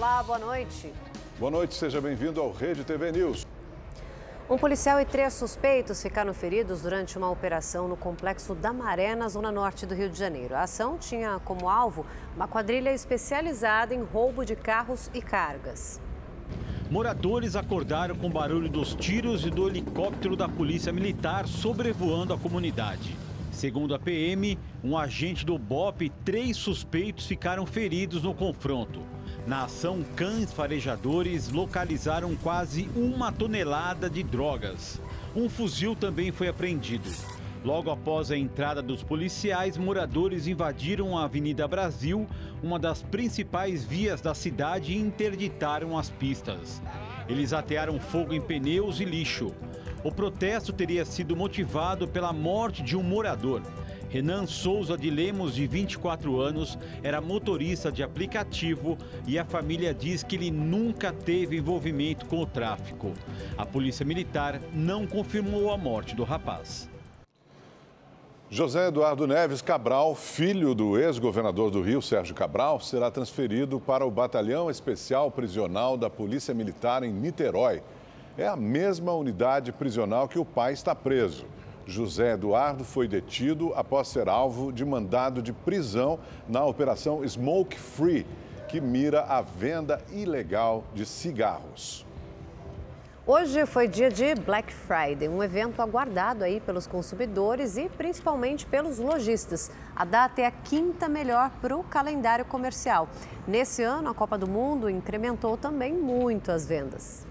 Olá, boa noite. Boa noite, seja bem-vindo ao Rede TV News. Um policial e três suspeitos ficaram feridos durante uma operação no complexo da Maré, na zona norte do Rio de Janeiro. A ação tinha como alvo uma quadrilha especializada em roubo de carros e cargas. Moradores acordaram com o barulho dos tiros e do helicóptero da Polícia Militar sobrevoando a comunidade. Segundo a PM, um agente do BOP e três suspeitos ficaram feridos no confronto. Na ação, cães farejadores localizaram quase uma tonelada de drogas. Um fuzil também foi apreendido. Logo após a entrada dos policiais, moradores invadiram a Avenida Brasil, uma das principais vias da cidade, e interditaram as pistas. Eles atearam fogo em pneus e lixo. O protesto teria sido motivado pela morte de um morador. Renan Souza de Lemos, de 24 anos, era motorista de aplicativo e a família diz que ele nunca teve envolvimento com o tráfico. A Polícia Militar não confirmou a morte do rapaz. José Eduardo Neves Cabral, filho do ex-governador do Rio, Sérgio Cabral, será transferido para o Batalhão Especial Prisional da Polícia Militar em Niterói. É a mesma unidade prisional que o pai está preso. José Eduardo foi detido após ser alvo de mandado de prisão na operação Smoke Free, que mira a venda ilegal de cigarros. Hoje foi dia de Black Friday, um evento aguardado aí pelos consumidores e principalmente pelos lojistas. A data é a quinta melhor para o calendário comercial. Nesse ano, a Copa do Mundo incrementou também muito as vendas.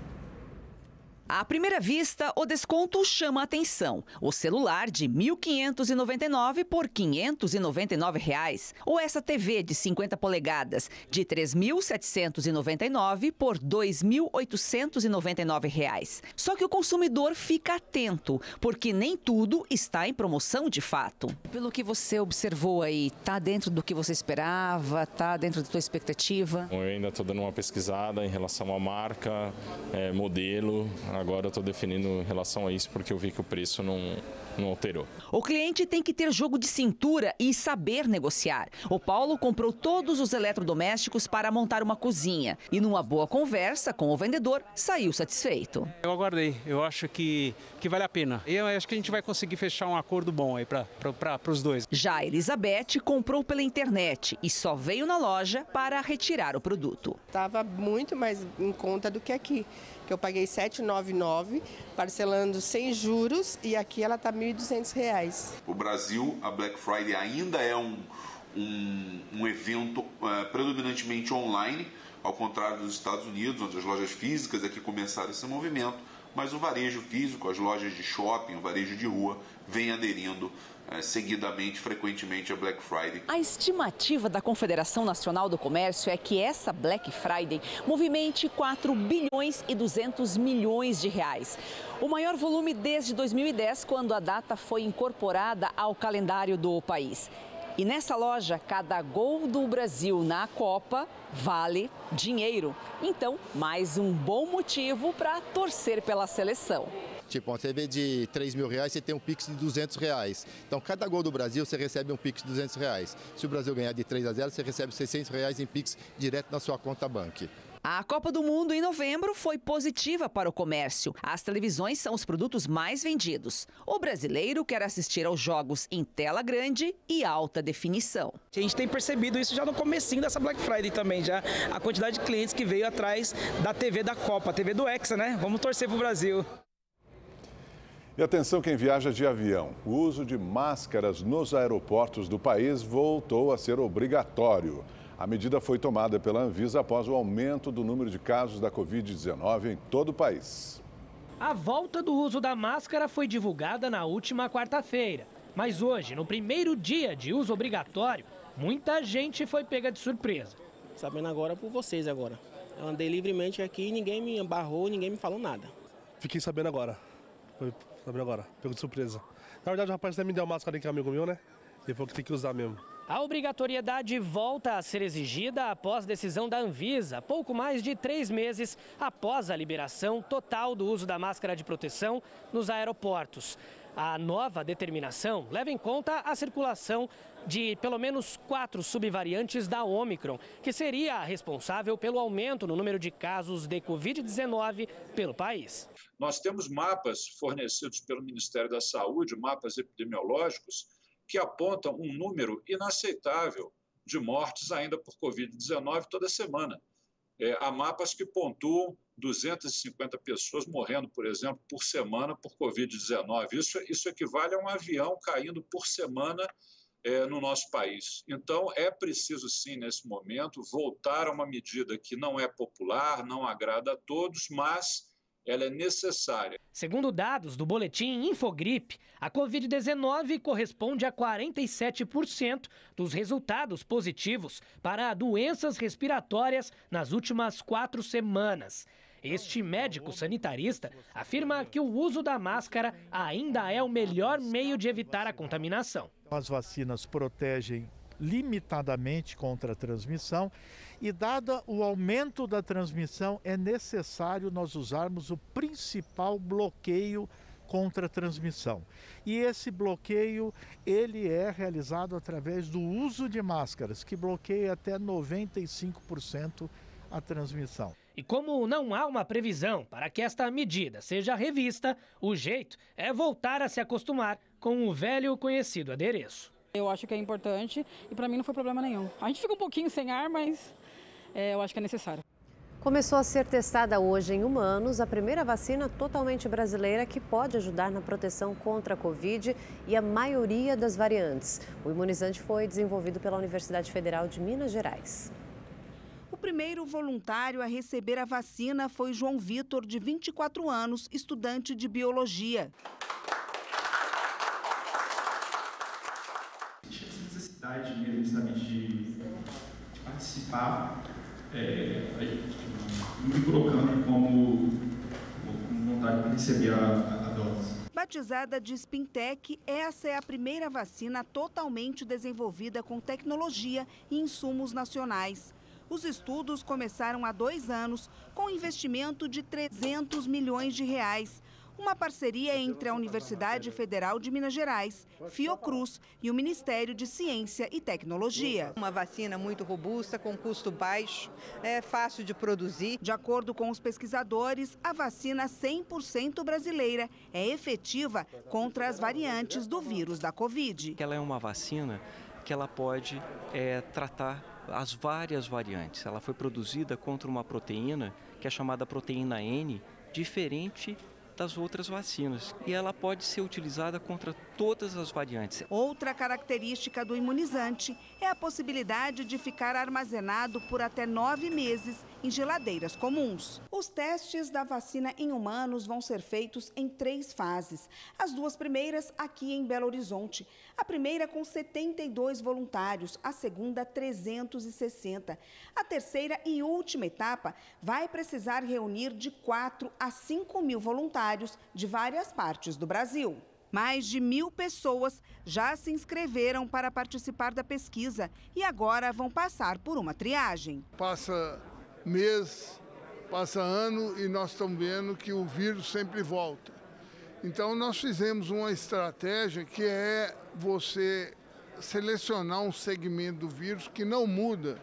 À primeira vista, o desconto chama a atenção. O celular de R$ 1.599 por 599 reais. Ou essa TV de 50 polegadas de R$ 3.799 por 2.899 reais. Só que o consumidor fica atento, porque nem tudo está em promoção de fato. Pelo que você observou aí, tá dentro do que você esperava? Tá dentro da tua expectativa? Eu ainda estou dando uma pesquisada em relação à marca, é, modelo Agora eu estou definindo em relação a isso porque eu vi que o preço não, não alterou. O cliente tem que ter jogo de cintura e saber negociar. O Paulo comprou todos os eletrodomésticos para montar uma cozinha e, numa boa conversa com o vendedor, saiu satisfeito. Eu aguardei, eu acho que, que vale a pena. Eu acho que a gente vai conseguir fechar um acordo bom aí para os dois. Já a Elizabeth comprou pela internet e só veio na loja para retirar o produto. Estava muito mais em conta do que aqui que eu paguei 7,99, parcelando sem juros, e aqui ela está R$ 1.200. O Brasil, a Black Friday ainda é um, um, um evento uh, predominantemente online, ao contrário dos Estados Unidos, onde as lojas físicas é que começaram esse movimento, mas o varejo físico, as lojas de shopping, o varejo de rua, vem aderindo é, seguidamente, frequentemente a Black Friday. A estimativa da Confederação Nacional do Comércio é que essa Black Friday movimente 4 bilhões e 200 milhões de reais. O maior volume desde 2010, quando a data foi incorporada ao calendário do país. E nessa loja, cada gol do Brasil na Copa vale dinheiro. Então, mais um bom motivo para torcer pela seleção. Tipo, uma TV de 3 mil reais, você tem um Pix de 200 reais. Então, cada gol do Brasil, você recebe um Pix de 200 reais. Se o Brasil ganhar de 3 a 0, você recebe 600 reais em Pix direto na sua conta banco. A Copa do Mundo em novembro foi positiva para o comércio. As televisões são os produtos mais vendidos. O brasileiro quer assistir aos jogos em tela grande e alta definição. A gente tem percebido isso já no comecinho dessa Black Friday também, já a quantidade de clientes que veio atrás da TV da Copa, a TV do Hexa, né? Vamos torcer para o Brasil. E atenção quem viaja de avião. O uso de máscaras nos aeroportos do país voltou a ser obrigatório. A medida foi tomada pela Anvisa após o aumento do número de casos da Covid-19 em todo o país. A volta do uso da máscara foi divulgada na última quarta-feira. Mas hoje, no primeiro dia de uso obrigatório, muita gente foi pega de surpresa. Sabendo agora por vocês agora. Eu andei livremente aqui e ninguém me embarrou, ninguém me falou nada. Fiquei sabendo agora. Foi sabendo agora. Pegou de surpresa. Na verdade, o rapaz até me deu a máscara ali que é amigo meu, né? Ele falou que tem que usar mesmo. A obrigatoriedade volta a ser exigida após decisão da Anvisa, pouco mais de três meses após a liberação total do uso da máscara de proteção nos aeroportos. A nova determinação leva em conta a circulação de pelo menos quatro subvariantes da Omicron, que seria a responsável pelo aumento no número de casos de Covid-19 pelo país. Nós temos mapas fornecidos pelo Ministério da Saúde, mapas epidemiológicos, que apontam um número inaceitável de mortes ainda por Covid-19 toda semana. É, há mapas que pontuam 250 pessoas morrendo, por exemplo, por semana por Covid-19. Isso, isso equivale a um avião caindo por semana é, no nosso país. Então, é preciso, sim, nesse momento, voltar a uma medida que não é popular, não agrada a todos, mas ela é necessária. Segundo dados do boletim Infogripe, a Covid-19 corresponde a 47% dos resultados positivos para doenças respiratórias nas últimas quatro semanas. Este médico sanitarista afirma que o uso da máscara ainda é o melhor meio de evitar a contaminação. As vacinas protegem limitadamente contra a transmissão e dada o aumento da transmissão é necessário nós usarmos o principal bloqueio contra a transmissão. E esse bloqueio, ele é realizado através do uso de máscaras, que bloqueia até 95% a transmissão. E como não há uma previsão para que esta medida seja revista, o jeito é voltar a se acostumar com o velho conhecido adereço. Eu acho que é importante e para mim não foi problema nenhum. A gente fica um pouquinho sem ar, mas é, eu acho que é necessário. Começou a ser testada hoje em humanos a primeira vacina totalmente brasileira que pode ajudar na proteção contra a Covid e a maioria das variantes. O imunizante foi desenvolvido pela Universidade Federal de Minas Gerais. O primeiro voluntário a receber a vacina foi João Vitor, de 24 anos, estudante de biologia. Necessidade mesmo, sabe, de, de participar, é, me colocando como, como vontade de receber a, a dose. Batizada de Spintec, essa é a primeira vacina totalmente desenvolvida com tecnologia e insumos nacionais. Os estudos começaram há dois anos, com investimento de 300 milhões de reais uma parceria entre a Universidade Federal de Minas Gerais, Fiocruz e o Ministério de Ciência e Tecnologia. Uma vacina muito robusta, com custo baixo, é fácil de produzir. De acordo com os pesquisadores, a vacina 100% brasileira é efetiva contra as variantes do vírus da Covid. Ela é uma vacina que ela pode é, tratar as várias variantes. Ela foi produzida contra uma proteína que é chamada proteína N, diferente das outras vacinas e ela pode ser utilizada contra todas as variantes. Outra característica do imunizante é a possibilidade de ficar armazenado por até nove meses em geladeiras comuns. Os testes da vacina em humanos vão ser feitos em três fases. As duas primeiras aqui em Belo Horizonte. A primeira com 72 voluntários, a segunda 360. A terceira e última etapa vai precisar reunir de 4 a 5 mil voluntários de várias partes do Brasil. Mais de mil pessoas já se inscreveram para participar da pesquisa e agora vão passar por uma triagem. Passa mês, passa ano e nós estamos vendo que o vírus sempre volta. Então nós fizemos uma estratégia que é você selecionar um segmento do vírus que não muda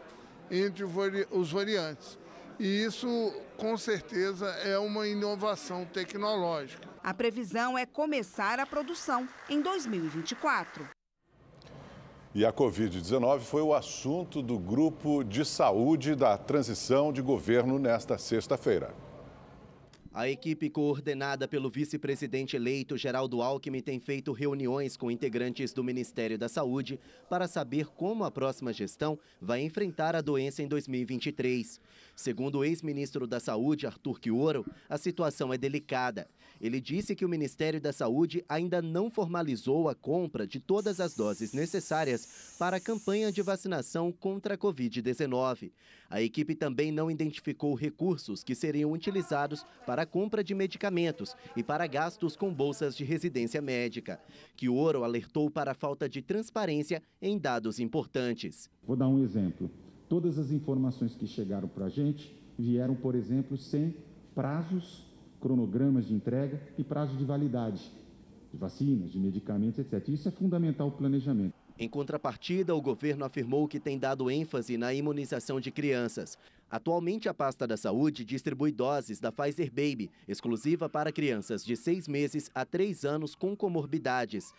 entre os variantes. E isso, com certeza, é uma inovação tecnológica. A previsão é começar a produção em 2024. E a Covid-19 foi o assunto do grupo de saúde da transição de governo nesta sexta-feira. A equipe coordenada pelo vice-presidente eleito Geraldo Alckmin tem feito reuniões com integrantes do Ministério da Saúde para saber como a próxima gestão vai enfrentar a doença em 2023. Segundo o ex-ministro da Saúde, Arthur Quioro, a situação é delicada. Ele disse que o Ministério da Saúde ainda não formalizou a compra de todas as doses necessárias para a campanha de vacinação contra a Covid-19. A equipe também não identificou recursos que seriam utilizados para a compra de medicamentos e para gastos com bolsas de residência médica. Quioro alertou para a falta de transparência em dados importantes. Vou dar um exemplo. Todas as informações que chegaram para a gente vieram, por exemplo, sem prazos, cronogramas de entrega e prazo de validade. de vacinas, de medicamentos, etc. Isso é fundamental o planejamento. Em contrapartida, o governo afirmou que tem dado ênfase na imunização de crianças. Atualmente, a pasta da saúde distribui doses da Pfizer Baby, exclusiva para crianças de seis meses a três anos com comorbidades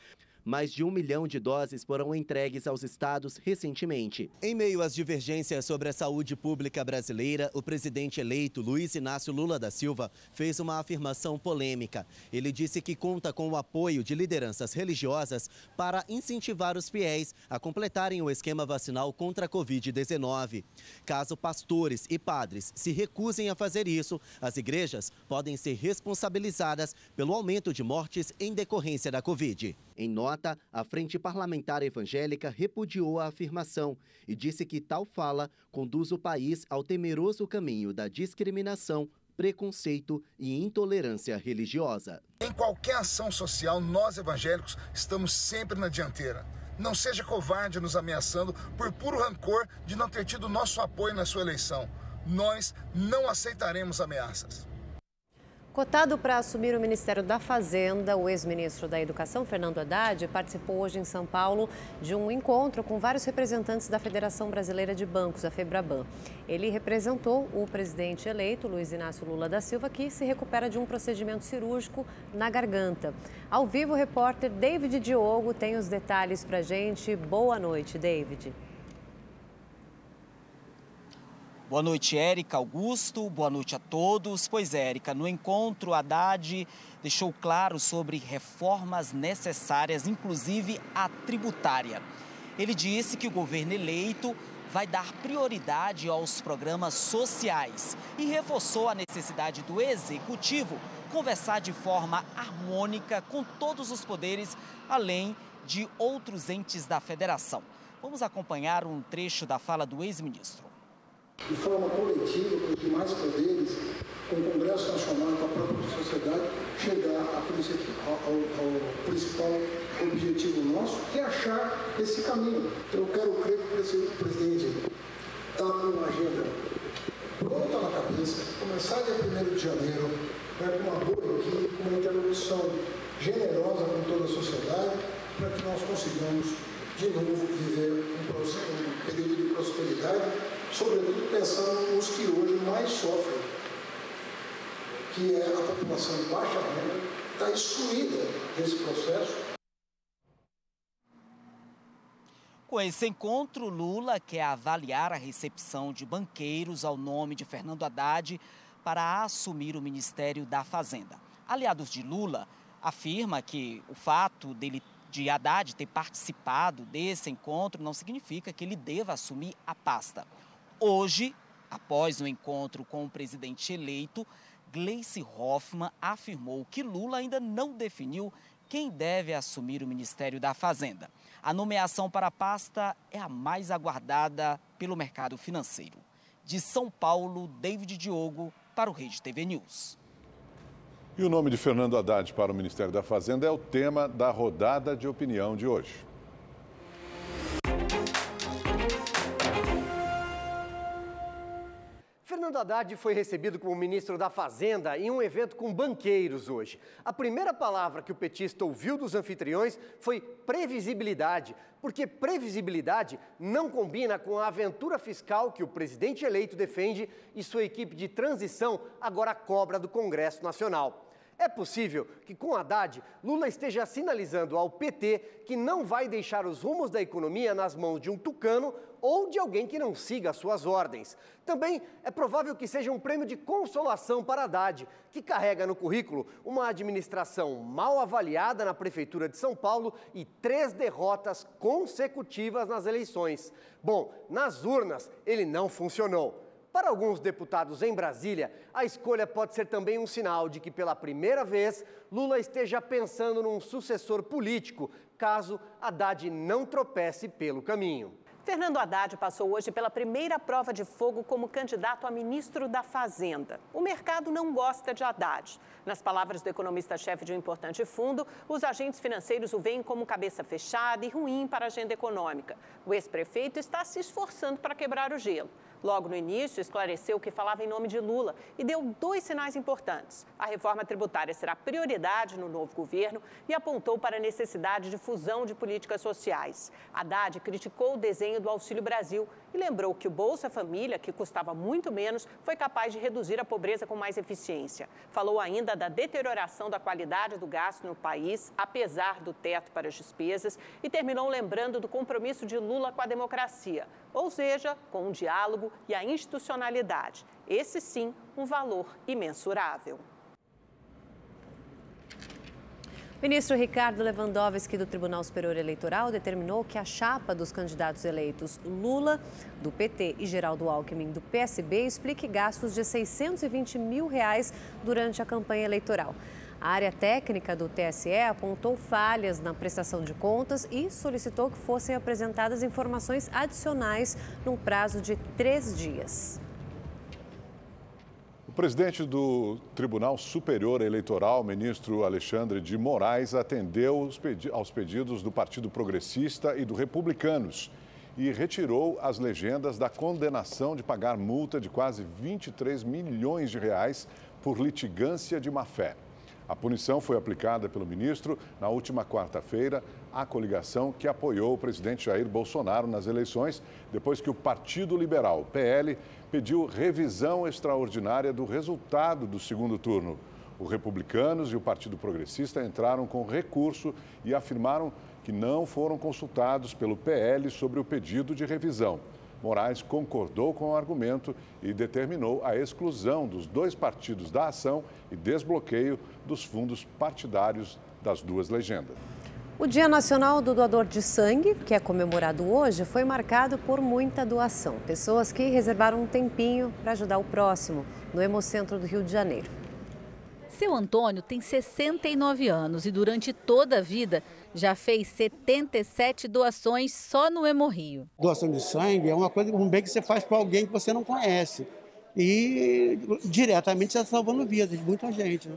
mais de um milhão de doses foram entregues aos estados recentemente. Em meio às divergências sobre a saúde pública brasileira, o presidente eleito Luiz Inácio Lula da Silva fez uma afirmação polêmica. Ele disse que conta com o apoio de lideranças religiosas para incentivar os fiéis a completarem o esquema vacinal contra a Covid-19. Caso pastores e padres se recusem a fazer isso, as igrejas podem ser responsabilizadas pelo aumento de mortes em decorrência da Covid. Em nota, a Frente Parlamentar Evangélica repudiou a afirmação e disse que tal fala conduz o país ao temeroso caminho da discriminação, preconceito e intolerância religiosa. Em qualquer ação social, nós evangélicos estamos sempre na dianteira. Não seja covarde nos ameaçando por puro rancor de não ter tido nosso apoio na sua eleição. Nós não aceitaremos ameaças. Cotado para assumir o Ministério da Fazenda, o ex-ministro da Educação, Fernando Haddad, participou hoje em São Paulo de um encontro com vários representantes da Federação Brasileira de Bancos, a FEBRABAN. Ele representou o presidente eleito, Luiz Inácio Lula da Silva, que se recupera de um procedimento cirúrgico na garganta. Ao vivo, o repórter David Diogo tem os detalhes para gente. Boa noite, David. Boa noite, Érica Augusto. Boa noite a todos. Pois é, Érica, no encontro, Haddad deixou claro sobre reformas necessárias, inclusive a tributária. Ele disse que o governo eleito vai dar prioridade aos programas sociais e reforçou a necessidade do executivo conversar de forma harmônica com todos os poderes, além de outros entes da federação. Vamos acompanhar um trecho da fala do ex-ministro de forma coletiva com os demais poderes, com o Congresso Nacional com a própria sociedade, chegar ao, ao, principal objetivo nosso, que é achar esse caminho. Então, eu quero crer que o presidente está com uma agenda pronta na cabeça, começar dia 1 de janeiro, né, com uma boa equipe, com uma interlocução generosa com toda a sociedade, para que nós consigamos, de novo, viver um, um período de prosperidade sobretudo pensando nos que hoje mais sofrem, que é a população de baixa renda, está excluída desse processo. Com esse encontro, Lula quer avaliar a recepção de banqueiros ao nome de Fernando Haddad para assumir o Ministério da Fazenda. Aliados de Lula afirma que o fato dele de Haddad ter participado desse encontro não significa que ele deva assumir a pasta. Hoje, após o encontro com o presidente eleito, Gleice Hoffmann afirmou que Lula ainda não definiu quem deve assumir o Ministério da Fazenda. A nomeação para a pasta é a mais aguardada pelo mercado financeiro. De São Paulo, David Diogo, para o Rede TV News. E o nome de Fernando Haddad para o Ministério da Fazenda é o tema da rodada de opinião de hoje. Fernando Haddad foi recebido como ministro da Fazenda em um evento com banqueiros hoje. A primeira palavra que o petista ouviu dos anfitriões foi previsibilidade, porque previsibilidade não combina com a aventura fiscal que o presidente eleito defende e sua equipe de transição agora cobra do Congresso Nacional. É possível que com Haddad, Lula esteja sinalizando ao PT que não vai deixar os rumos da economia nas mãos de um tucano ou de alguém que não siga suas ordens. Também é provável que seja um prêmio de consolação para Haddad, que carrega no currículo uma administração mal avaliada na Prefeitura de São Paulo e três derrotas consecutivas nas eleições. Bom, nas urnas ele não funcionou. Para alguns deputados em Brasília, a escolha pode ser também um sinal de que, pela primeira vez, Lula esteja pensando num sucessor político, caso Haddad não tropece pelo caminho. Fernando Haddad passou hoje pela primeira prova de fogo como candidato a ministro da Fazenda. O mercado não gosta de Haddad. Nas palavras do economista-chefe de um importante fundo, os agentes financeiros o veem como cabeça fechada e ruim para a agenda econômica. O ex-prefeito está se esforçando para quebrar o gelo. Logo no início, esclareceu que falava em nome de Lula e deu dois sinais importantes. A reforma tributária será prioridade no novo governo e apontou para a necessidade de fusão de políticas sociais. Haddad criticou o desenho do Auxílio Brasil e lembrou que o Bolsa Família, que custava muito menos, foi capaz de reduzir a pobreza com mais eficiência. Falou ainda da deterioração da qualidade do gasto no país, apesar do teto para as despesas, e terminou lembrando do compromisso de Lula com a democracia, ou seja, com o diálogo e a institucionalidade. Esse sim, um valor imensurável. O ministro Ricardo Lewandowski, do Tribunal Superior Eleitoral, determinou que a chapa dos candidatos eleitos Lula, do PT, e Geraldo Alckmin, do PSB, explique gastos de 620 mil reais durante a campanha eleitoral. A área técnica do TSE apontou falhas na prestação de contas e solicitou que fossem apresentadas informações adicionais num prazo de três dias presidente do Tribunal Superior Eleitoral, ministro Alexandre de Moraes, atendeu aos pedidos do Partido Progressista e do Republicanos e retirou as legendas da condenação de pagar multa de quase 23 milhões de reais por litigância de má-fé. A punição foi aplicada pelo ministro na última quarta-feira à coligação que apoiou o presidente Jair Bolsonaro nas eleições, depois que o Partido Liberal, PL, pediu revisão extraordinária do resultado do segundo turno. Os republicanos e o Partido Progressista entraram com recurso e afirmaram que não foram consultados pelo PL sobre o pedido de revisão. Moraes concordou com o argumento e determinou a exclusão dos dois partidos da ação e desbloqueio dos fundos partidários das duas legendas. O Dia Nacional do Doador de Sangue, que é comemorado hoje, foi marcado por muita doação. Pessoas que reservaram um tempinho para ajudar o próximo, no Hemocentro do Rio de Janeiro. Seu Antônio tem 69 anos e durante toda a vida já fez 77 doações só no Hemorrio. Doação de sangue é uma coisa, um bem que você faz para alguém que você não conhece. E diretamente você está salvando vidas de muita gente. Né?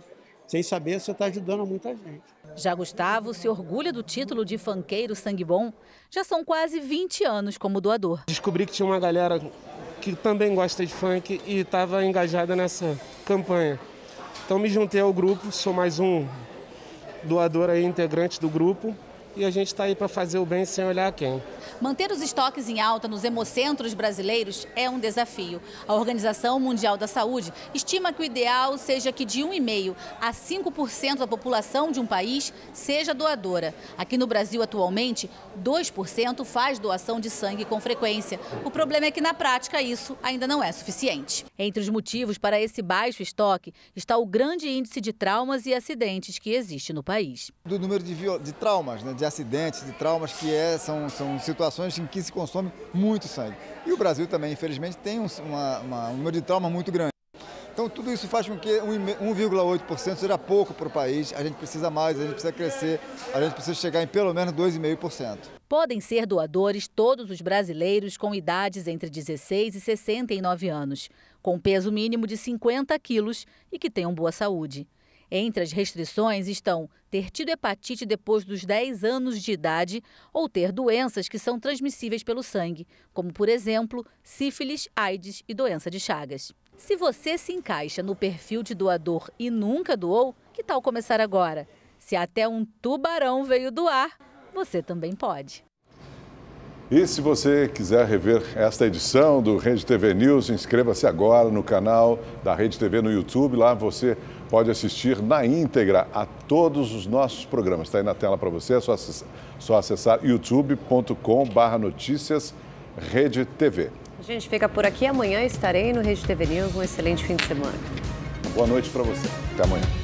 Sem saber, você está ajudando muita gente. Já Gustavo se orgulha do título de fanqueiro sangue bom. Já são quase 20 anos como doador. Descobri que tinha uma galera que também gosta de funk e estava engajada nessa campanha. Então me juntei ao grupo, sou mais um doador aí, integrante do grupo e a gente está aí para fazer o bem sem olhar quem. Manter os estoques em alta nos hemocentros brasileiros é um desafio. A Organização Mundial da Saúde estima que o ideal seja que de 1,5% a 5% da população de um país seja doadora. Aqui no Brasil, atualmente, 2% faz doação de sangue com frequência. O problema é que, na prática, isso ainda não é suficiente. Entre os motivos para esse baixo estoque está o grande índice de traumas e acidentes que existe no país. Do número de, de traumas, né? de acidentes, de traumas, que é, são, são situações em que se consome muito sangue. E o Brasil também, infelizmente, tem um, uma, uma, um número de trauma muito grande. Então, tudo isso faz com que 1,8% seja pouco para o país. A gente precisa mais, a gente precisa crescer, a gente precisa chegar em pelo menos 2,5%. Podem ser doadores todos os brasileiros com idades entre 16 e 69 anos, com peso mínimo de 50 quilos e que tenham boa saúde. Entre as restrições estão ter tido hepatite depois dos 10 anos de idade ou ter doenças que são transmissíveis pelo sangue, como, por exemplo, sífilis, AIDS e doença de Chagas. Se você se encaixa no perfil de doador e nunca doou, que tal começar agora? Se até um tubarão veio doar, você também pode. E se você quiser rever esta edição do Rede TV News, inscreva-se agora no canal da Rede TV no YouTube. Lá você pode assistir na íntegra a todos os nossos programas. Está aí na tela para você, é só acessar, só acessar youtube.com/barra notícias Rede TV. A gente fica por aqui. Amanhã estarei no Rede TV News. Um excelente fim de semana. Boa noite para você. Até amanhã.